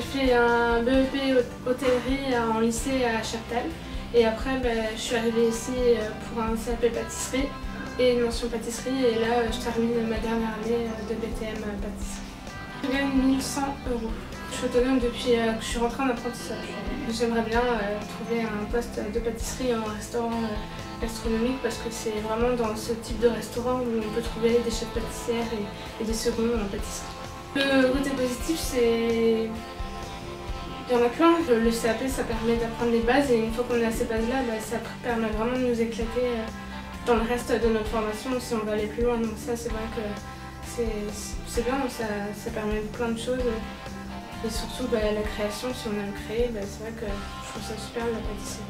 fait un BEP hôtellerie en lycée à Chaptal. Et après, ben, je suis arrivée ici euh, pour un CAP pâtisserie et une mention pâtisserie. Et là, je termine ma dernière année de BTM pâtisserie. Je gagne 1100 euros. Je suis autonome depuis que je suis rentrée en apprentissage. J'aimerais bien trouver un poste de pâtisserie en restaurant gastronomique parce que c'est vraiment dans ce type de restaurant où on peut trouver des chefs pâtissières et, des seconds en pâtisserie. Le côté positif, c'est... En a plein. Le CAP, ça permet d'apprendre les bases et une fois qu'on a ces bases-là, bah, ça permet vraiment de nous éclater euh, dans le reste de notre formation si on veut aller plus loin. Donc ça, c'est vrai que c'est bien, ça, ça, permet plein de choses. Et surtout bah, la création, si on aime créer, bah, c'est vrai que je trouve ça super la pâtisserie.